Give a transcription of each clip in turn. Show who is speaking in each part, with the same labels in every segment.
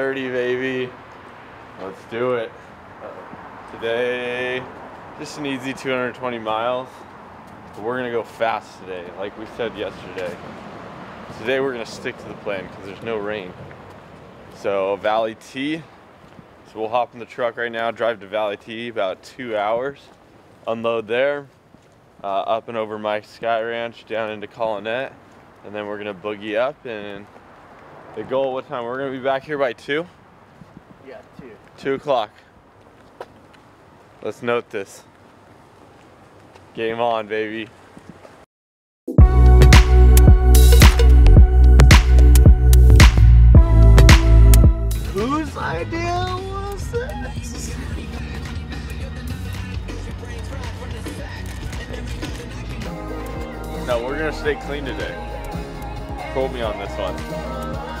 Speaker 1: 30, baby. Let's do it. Today, just an easy 220 miles. But we're gonna go fast today, like we said yesterday. Today we're gonna stick to the plan because there's no rain. So Valley T. So we'll hop in the truck right now, drive to Valley T, about two hours, unload there, uh, up and over Mike's Sky Ranch, down into Colonet, and then we're gonna boogie up and the goal, what time? We're gonna be back here by two?
Speaker 2: Yeah, two.
Speaker 1: Two o'clock. Let's note this. Game on, baby.
Speaker 2: Whose idea was this?
Speaker 1: No, we're gonna stay clean today. Quote me on this one.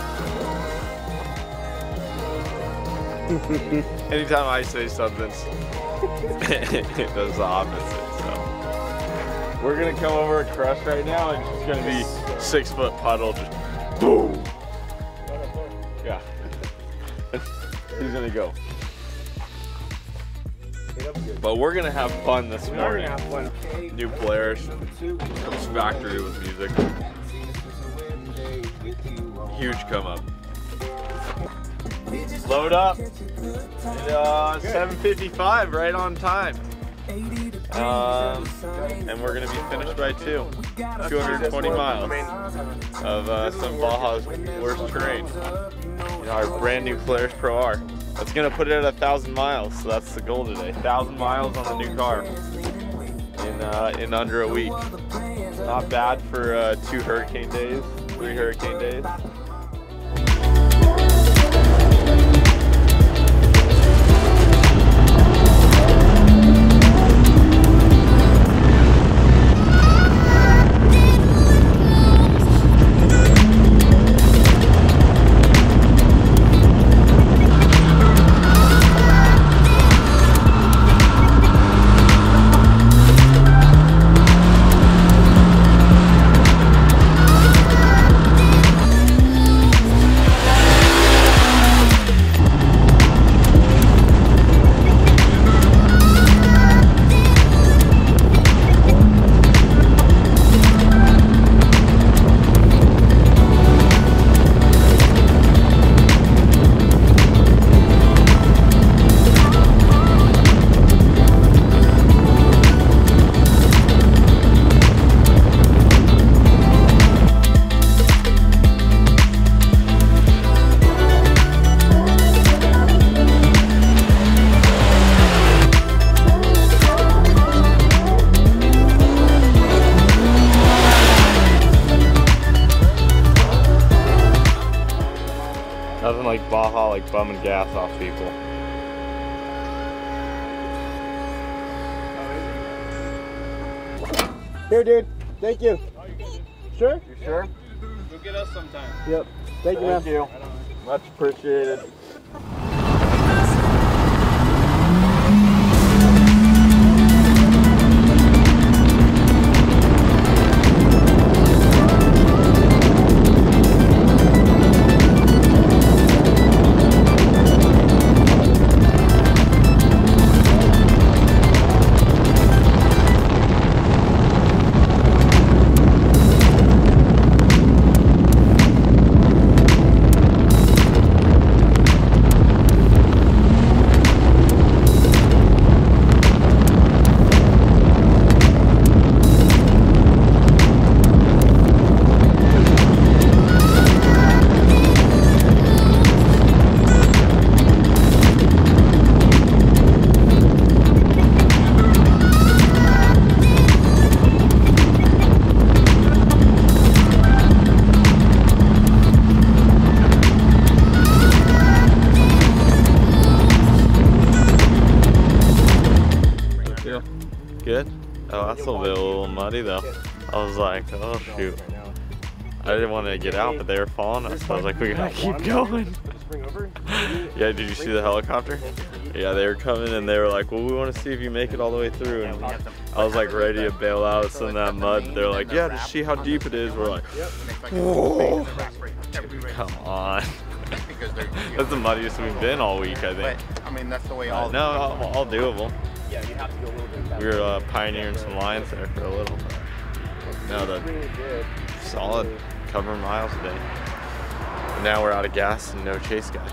Speaker 1: Anytime I say something, it does the opposite. So we're gonna come over a right now, and it's gonna be six foot puddle, just boom. Yeah. He's gonna go. But we're gonna have fun this morning.
Speaker 2: gonna have one.
Speaker 1: New Polaris comes factory with music. Huge come up. Load up. At, uh, 7:55, right on time. Um, and we're gonna be finished by two. 220 miles of uh, some Baja's worst terrain. You know, our brand new Polaris Pro R. That's gonna put it at a thousand miles. So that's the goal today. Thousand miles on the new car in uh, in under a week. Not bad for uh, two hurricane days, three hurricane days. Nothing like Baja, like bumming gas off people.
Speaker 2: Here, dude. Thank you. Sure?
Speaker 1: You sure?
Speaker 3: Go get us sometime.
Speaker 2: Yep. Thank you, man.
Speaker 1: Thank you. Much appreciated. Good? Oh, that's a little muddy though. I was like, oh shoot. I didn't want to get out, but they were following us. So I was like, we gotta keep going. Yeah, did you see the helicopter? Yeah, they were coming and they were like, well, we want to see if you make it all the way through. And I was like ready to bail out of some of that mud. They're like, yeah, to see how deep it is. We're like, whoa. Come on.
Speaker 4: because they're. you
Speaker 1: That's the muddiest we've been all week, I think.
Speaker 4: I mean, that's the way all.
Speaker 1: no, all, all doable.
Speaker 2: Yeah, you have to go a little bit.
Speaker 1: We were uh, pioneering some lines there for a little. No, the
Speaker 2: really good.
Speaker 1: solid covering miles today. And now we're out of gas and no chase guy.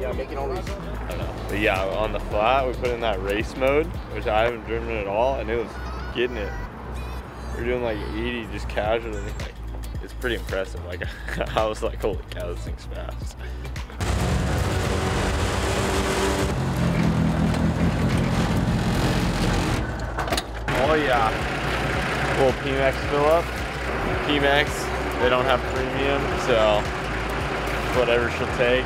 Speaker 2: Yeah, making all these.
Speaker 1: I don't know. But yeah, on the flat, we put in that race mode, which I haven't driven at all, and it was getting it. We're doing like 80 just casually. Like, it's pretty impressive. Like, I was like, holy cow, this thing's fast. Oh yeah. Little Pemex fill up. Pemex, they don't have premium, so whatever she'll take.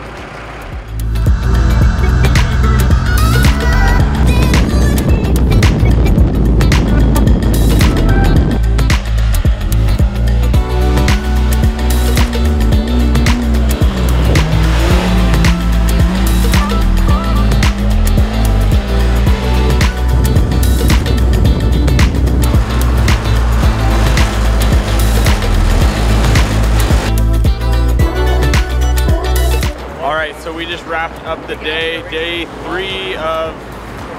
Speaker 1: Wrapped up the day, day three of,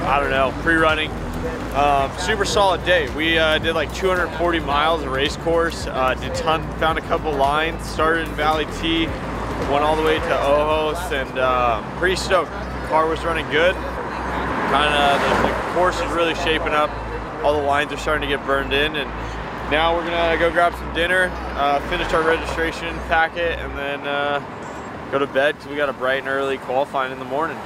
Speaker 1: I don't know, pre-running. Um, super solid day. We uh, did like 240 miles of race course, uh, did ton, found a couple lines, started in Valley T, went all the way to Ojos, and uh, pretty stoked. Car was running good. Kind of, the, the course is really shaping up. All the lines are starting to get burned in, and now we're gonna go grab some dinner, uh, finish our registration packet, and then uh, go to bed because we got a bright and early qualifying in the morning.